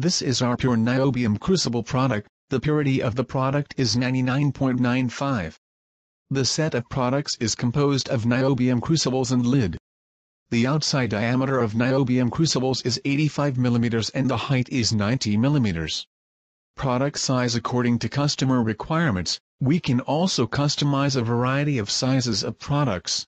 This is our pure niobium crucible product, the purity of the product is 99.95. The set of products is composed of niobium crucibles and lid. The outside diameter of niobium crucibles is 85 mm and the height is 90 mm. Product size according to customer requirements, we can also customize a variety of sizes of products.